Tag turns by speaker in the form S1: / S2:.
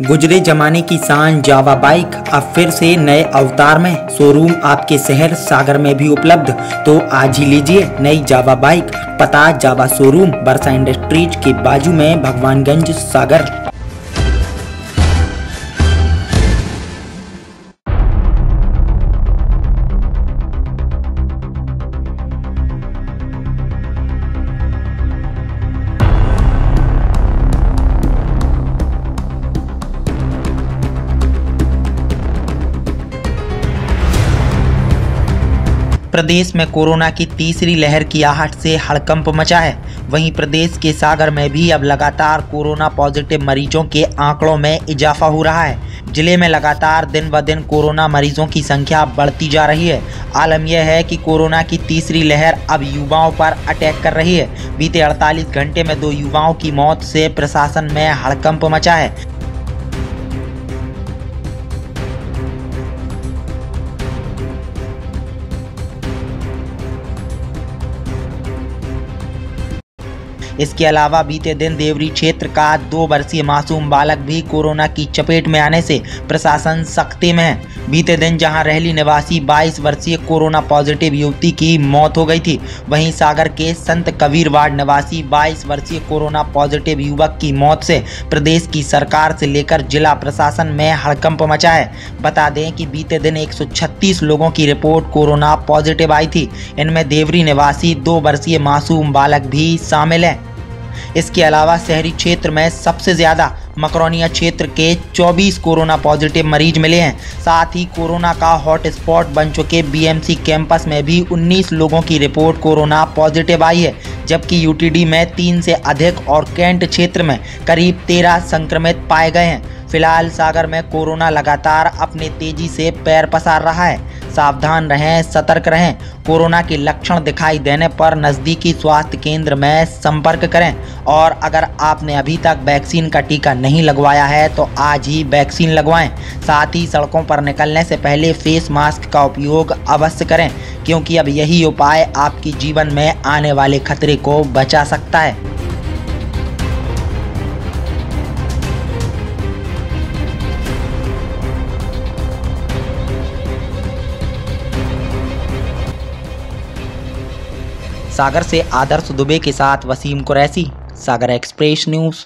S1: गुजरे जमाने की शान जावा बाइक अब फिर से नए अवतार में शोरूम आपके शहर सागर में भी उपलब्ध। तो आज ही लीजिए नई जावा बाइक, पता जावा शोरूम बरसा इंडस्ट्रीज़ के बाजू में भगवानगंज सागर। प्रदेश में कोरोना की तीसरी लहर की आहट से हड़कंप मचा है। वहीं प्रदेश के सागर में भी अब लगातार कोरोना पॉजिटिव मरीजों के आंकड़ों में इजाफा हो रहा है। ज़िले में लगातार दिन ब दिन कोरोना मरीजों की संख्या बढ़ती जा रही है। आलम यह है कि कोरोना की तीसरी लहर अब युवाओं पर अटैक कर रही है। बीते 48 घंटे में दो युवाओं की मौत से प्रशासन में हड़कंप मचा है। इसके अलावा बीते दिन देवरी क्षेत्र का दो वर्षीय मासूम बालक भी कोरोना की चपेट में आने से प्रशासन सख्ती में है। बीते दिन जहाँ रहली निवासी 22 वर्षीय कोरोना पॉजिटिव युवती की मौत हो गई थी, वहीं सागर के संत कबीर वार्ड निवासी 22 वर्षीय कोरोना पॉजिटिव युवक की मौत से प्रदेश की सरकार से लेकर जिला प्रशासन में हड़कंप मचा है। बता दें कि बीते दिन 136 लोगों की रिपोर्ट कोरोना पॉजिटिव आई थी। इनमें देवरी निवासी दो वर्षीय मासूम बालक भी शामिल हैं। इसके अलावा शहरी क्षेत्र में सबसे ज़्यादा मकरोनिया क्षेत्र के 24 कोरोना पॉजिटिव मरीज़ मिले हैं। साथ ही कोरोना का हॉट स्पॉट बन चुके बीएमसी कैंपस में भी 19 लोगों की रिपोर्ट कोरोना पॉजिटिव आई है, जबकि यूटीडी में तीन से अधिक और कैंट क्षेत्र में करीब तेरह संक्रमित पाए गए हैं। फ़िलहाल सागर में कोरोना लगातार अपने तेज़ी से पैर पसार रहा है। सावधान रहें, सतर्क रहें। कोरोना के लक्षण दिखाई देने पर नज़दीकी स्वास्थ्य केंद्र में संपर्क करें। और अगर आपने अभी तक वैक्सीन का टीका नहीं लगवाया है तो आज ही वैक्सीन लगवाएँ। साथ ही सड़कों पर निकलने से पहले फेस मास्क का उपयोग अवश्य करें, क्योंकि अब यही उपाय आपकी जीवन में आने वाले खतरे को बचा सकता है। सागर से आदर्श दुबे के साथ वसीम कुरैसी सागर एक्सप्रेस न्यूज़।